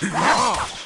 Oh!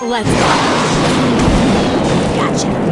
Let's go. Gotcha.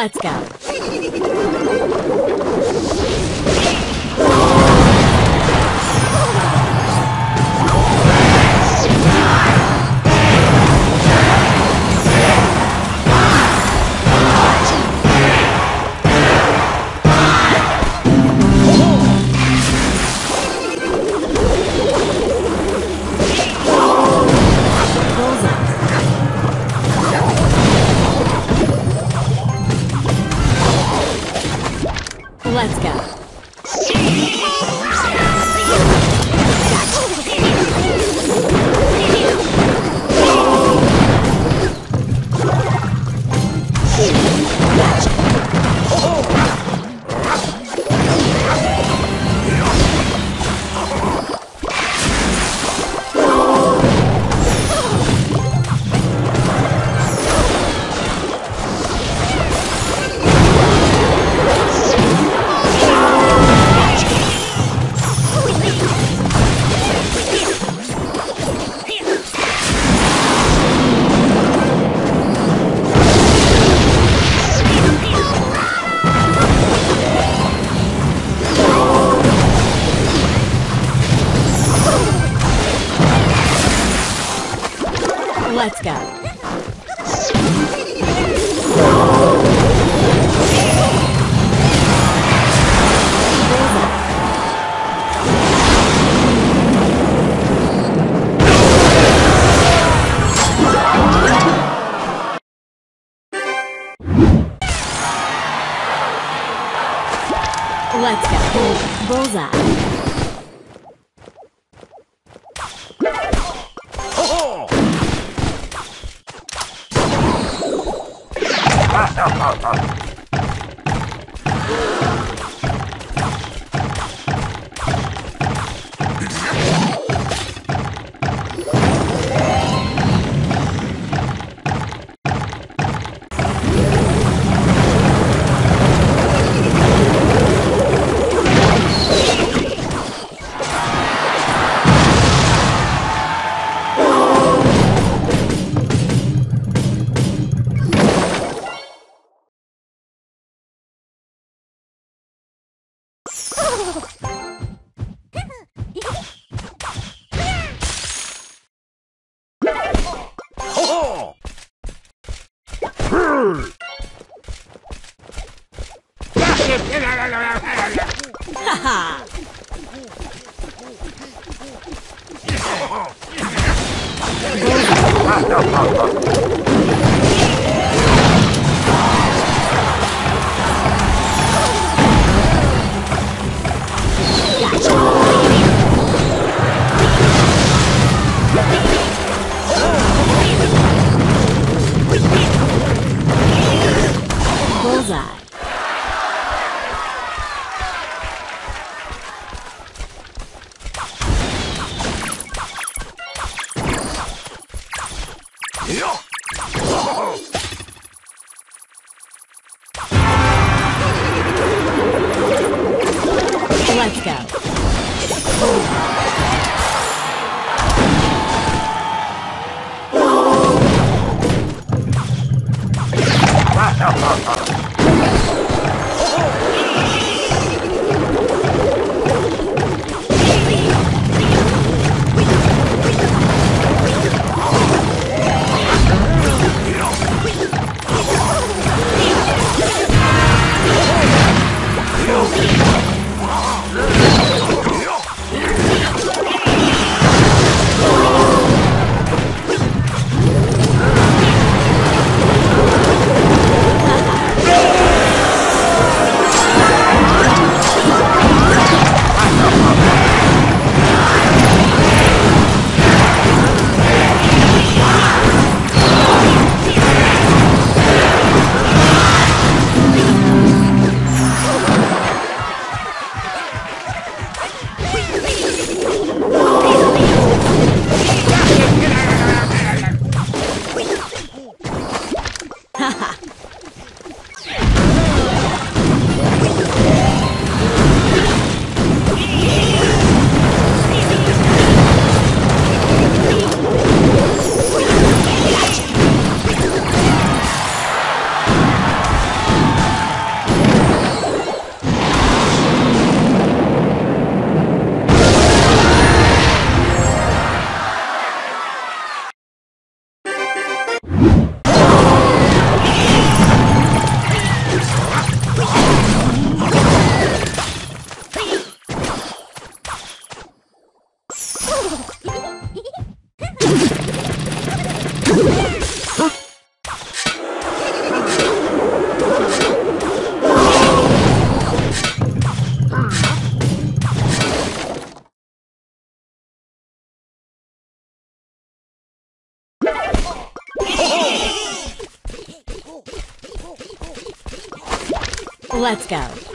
Let's go. Let's go. Let's go. Ha ha! Let's go. Ha ha ha ha! Let's go.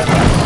¡Ah!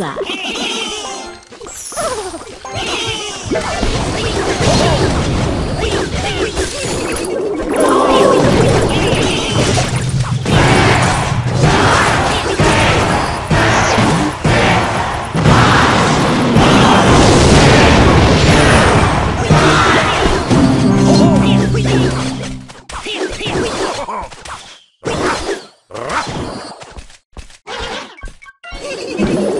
Bullseye. Gotcha.